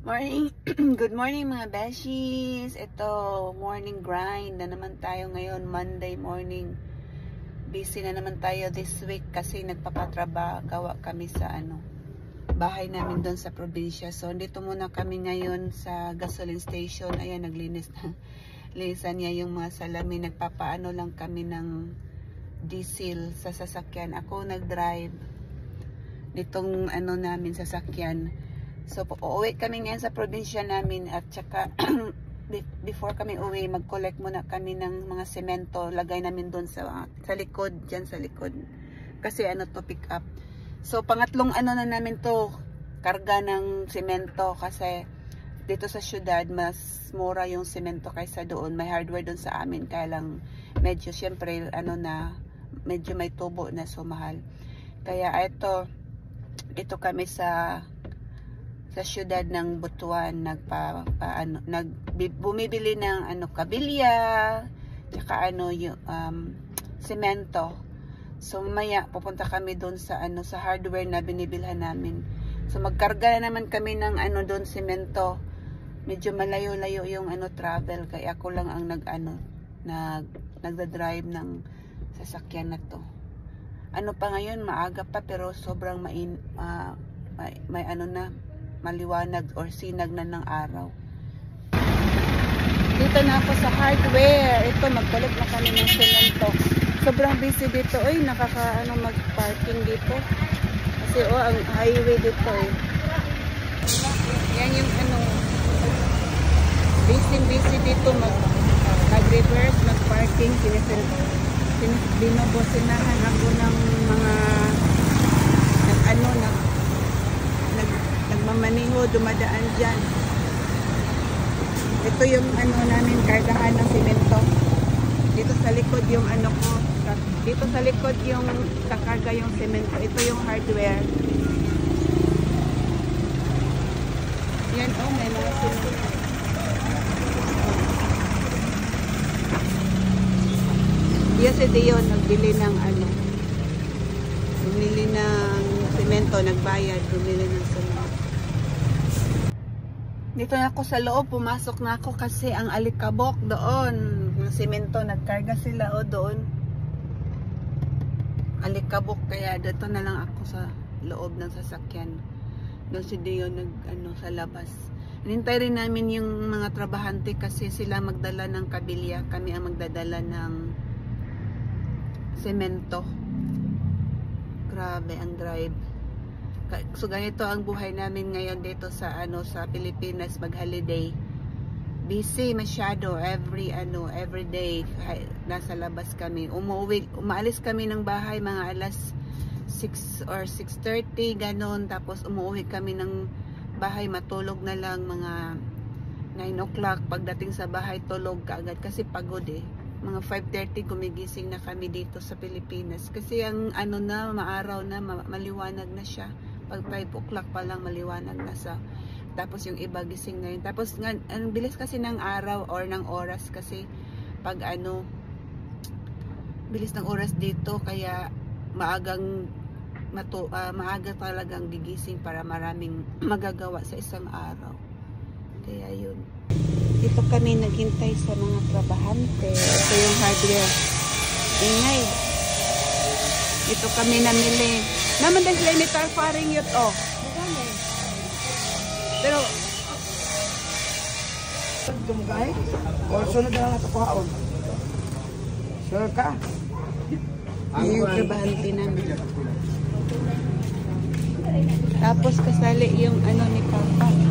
Morning. Good morning mga beshies. Ito, morning grind na naman tayo ngayon, Monday morning. Busy na naman tayo this week kasi nagpapatraba gawa kami sa ano, bahay namin doon sa probinsya. So, dito muna kami ngayon sa gasoline station. Ayan, naglinis na. Linisan niya yung mga salamin. Nagpapaano lang kami ng diesel sa sasakyan. Ako nag-drive nitong ano namin sasakyan. So, uuwi kami ngayon sa probinsya namin at saka before kami uwi, mag-collect muna kami ng mga semento. Lagay namin doon sa, sa likod, dyan sa likod. Kasi ano to, pick up. So, pangatlong ano na namin to, karga ng semento kasi dito sa syudad, mas mura yung semento kaysa doon. May hardware doon sa amin, kaya lang medyo, syempre, ano na, medyo may tubo na so mahal. Kaya ito, ito kami sa sa syudad ng Butuan nagpa pa, ano, nag bumibili ng ano kabilya tsaka ano yung um, semento. So maya pupunta kami doon sa ano sa hardware na binibilhan namin. So magkarga na naman kami ng ano doon semento. Medyo malayo-layo yung ano travel kaya ako lang ang nag ano nag nagda-drive ng sasakyan na to. Ano pa ngayon maaga pa pero sobrang main uh, may, may ano na maliwanag or sinag na ng araw. Dito na ako sa hardware. Ito, magpalit na kami ng semento. Sobrang busy dito. Uy, nakaka ano, mag-parking dito. Kasi oh, ang highway dito eh. Yan yung ano, busy busy dito mag mag-reverse, mag-parking. Binobosinahan ako ng mga nag ano, nag nagmamaniho, dumadaan dyan. Ito yung ano namin, kargahan ng simento. Dito sa likod yung ano ko, dito sa likod yung kakarga yung simento. Ito yung hardware. Yan oh, may mga simento. Yes, ito yun, nagbili ng ano, bumili ng simento, nagbayad, bumili ng simento. Dito na ako sa loob, pumasok na ako kasi ang alikabok doon, ng simento, nagkarga sila o doon. Alikabok, kaya dito na lang ako sa loob ng sasakyan. Doon si Dio nag, ano, sa labas. Hinintay rin namin yung mga trabahante kasi sila magdala ng kabilya. Kami ang magdadala ng semento. Grabe ang drive. So ganito ang buhay namin ngayon dito sa ano sa Pilipinas mag-holiday. Busy masyado every ano every day. Nasa labas kami. Umuwi umaalis kami ng bahay mga alas 6 or 6:30 ganon tapos umuwi kami ng bahay matulog na lang mga 9 o'clock. Pagdating sa bahay tulog kaagad kasi pagod eh. Mga 5.30 gumigising na kami dito sa Pilipinas. Kasi ang ano na maaraw na maliwanag na siya pag 5 o'clock pa lang maliwanag na sa tapos yung iba gising na yun tapos nga, ang bilis kasi ng araw or ng oras kasi pag ano bilis ng oras dito kaya maagang mato, uh, maaga talagang gigising para maraming magagawa sa isang araw. Kaya yun. Dito kami naghintay sa mga trabahante. Ito yung hardware. Ingay ito kami namili naman din sila ni tarfaring yun, oh. Pero, Dumugay? O sunod na lang ito kuhaon? Sure ka? Yan yung trabahante namin. Tapos kasali yung ano ni Papa.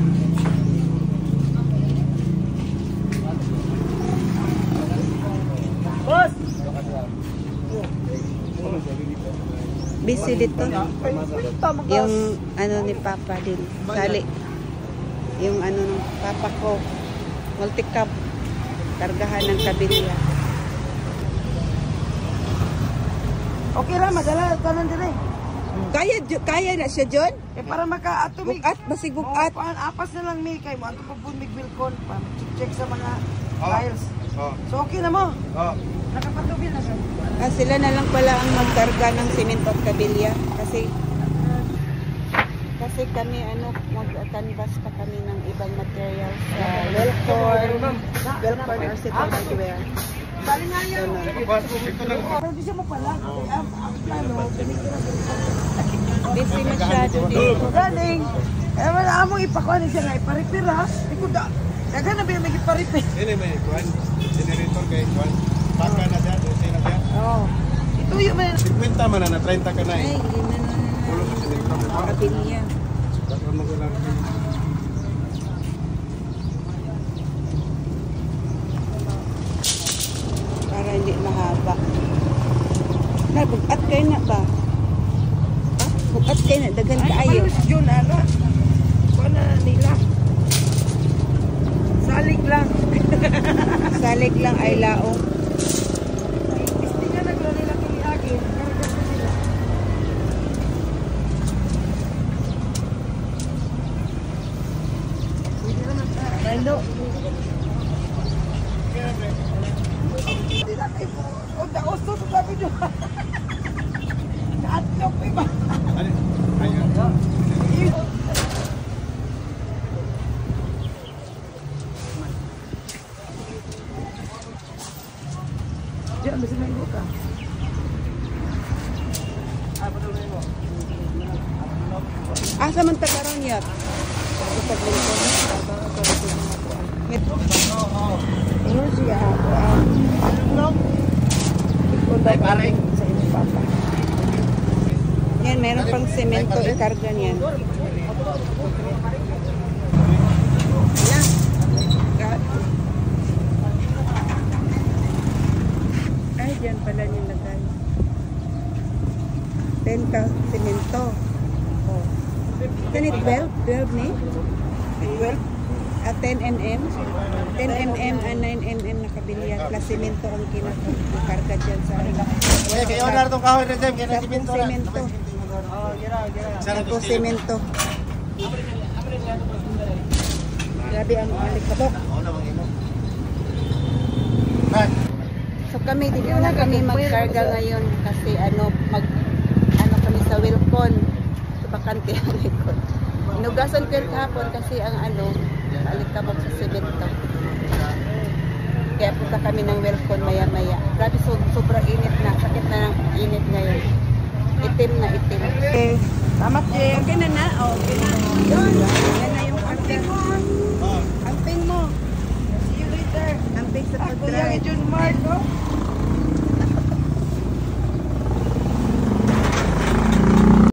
Busy dito. Yung ano ni Papa din. Sali. Yung ano ng Papa ko. Multicab. Kargahan ng kabilya. Okay ra, madala kanan dire. Kaya kaya na siya John? Eh para maka-ato mig bukat basig bukat. Oh, apas na lang mi kay mo ato pud mig bilkon pa check sa mga files. Oh. So okay na mo? Oh. Nakapatubil na siya. Ah, sila na lang pala ang magkarga ng simento at kabilya kasi kasi kami ano mag-canvas pa kami ng ibang materials sa Welcorn, Welcorn or City Hardware. Bali nga yan. Pero di siya mapala. Ang ang plano, Busy masyado dito. Galing. Eh, wala among ipakuha siya nga iparipir ha. Ikaw da. Daga na ba yung iparipir? Ini may kuan, generator kay kuan. Baka na siya, dosi na siya. Oo. Ito yung man. 50 man na 30 ka na Ay, eh. hindi na na Pulo ka mo. nakabiliya. Baka magulang. Para hindi mahaba. Na, bugat kayo na ba? Ha? Bugat kayo na, dagan kaayo. Ano si Jun, ano? Kuha na nila. Salig lang. Salig lang ay laong. Isti ka naglo nila kiliagi. Karagad ko sila. Pwede naman sa Relo. Hindi na kayo po. O, daosto sa sabi nyo. Naatlok pa iba. Ano? Ayun. Diyan, basta may ka. Asa man tagaron yat? Sa paglingkod. Ito. Ano siya ako ang Ikaw daw paring sa inyong papa. Yan, meron pang semento ikarga niyan. Yan. God. Ay, dyan pala nilagay. 10 ka semento. Oh. Kani 12? 12 ni? 12? At 10 mm? 10 mm and 9 mm nakabilya. Plus semento ang kinakarga dyan sa... Kaya kayo na itong kahoy na dyan, kaya na Tapos simento na. semento. Sana Tapos semento. Grabe ang alikabok. So kami, dito na kami magkarga ngayon kasi ano, mag, ano kami sa Wilcon. Sa bakante ang. Inugasan ko yung kahapon kasi ang ano, alikabok sa semento. Kaya punta kami ng Wilcon maya-maya. Grabe, so, sobrang init na. Sakit na ng init ngayon. Itim na itim. Okay. Salamat, Jim. Okay na na? Oh, okay na. Yun. Yan na yung order. Ang pin mo. See you later. Ang pin sa Ako pag-drive. yung Jun Mark, oh.